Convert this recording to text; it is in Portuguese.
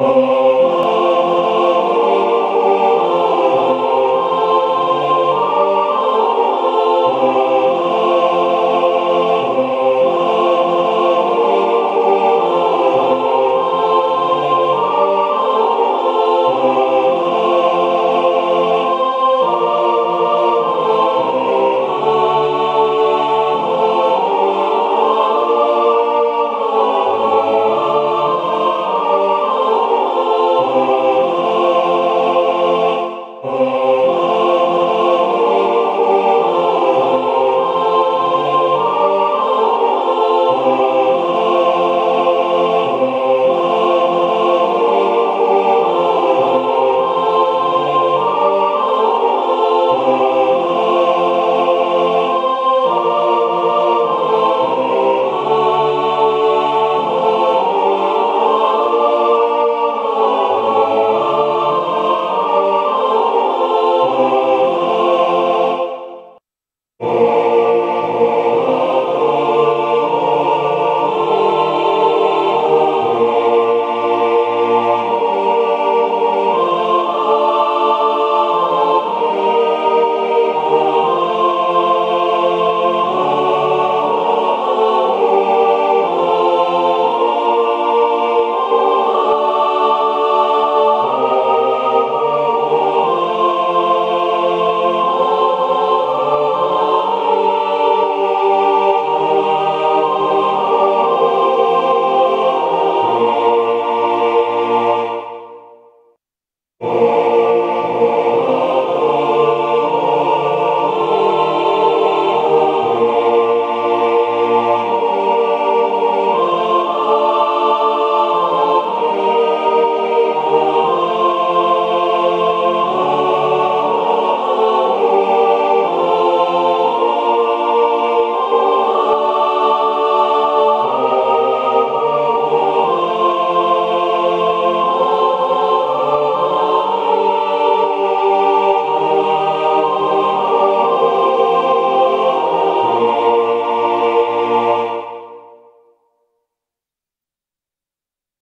Oh.